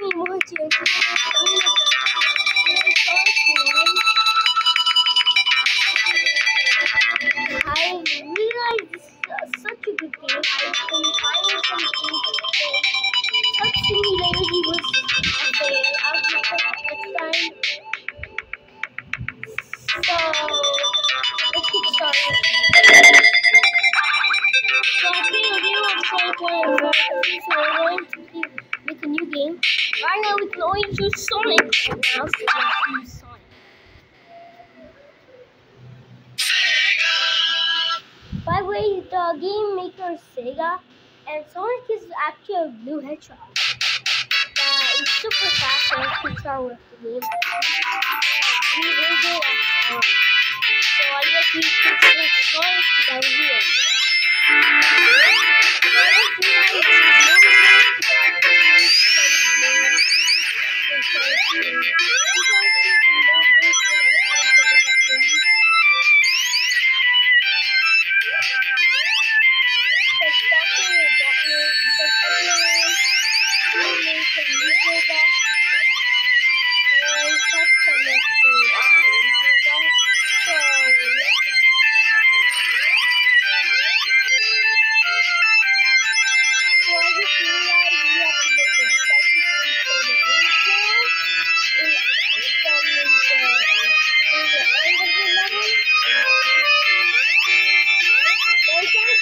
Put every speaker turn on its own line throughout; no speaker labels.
me more one. I realized this is such a good game. I've been finding some games Simulator, he was By the way, the game maker Sega, and Sonic is actually a blue hedgehog. Uh, it's super fast, and it can start with the game. We will go. So I guess we can switch Sonic to the wheel. So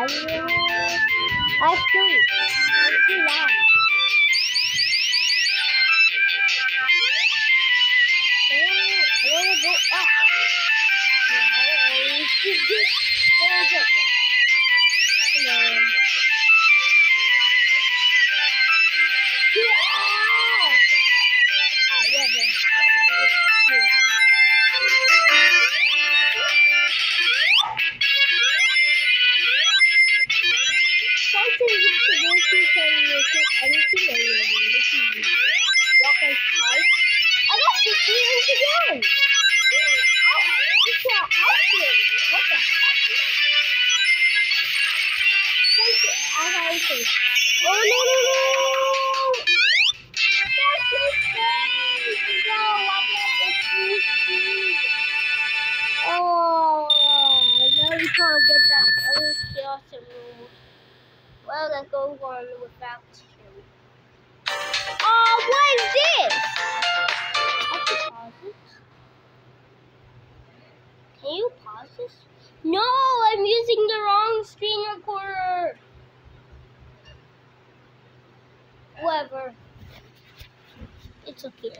I have? I three. I lives. Oh, I wanna go up. No, I just go up. Come Oh, now we can't get that. Other chaos won't go on without you. Oh, what is this? Can. Can you pause this? No, I'm using the wrong screen recorder. Whatever. It's okay.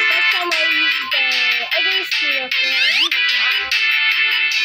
That's how I use the other screen recorder.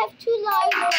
have two lives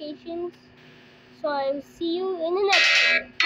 notifications. So I will see you in the next one.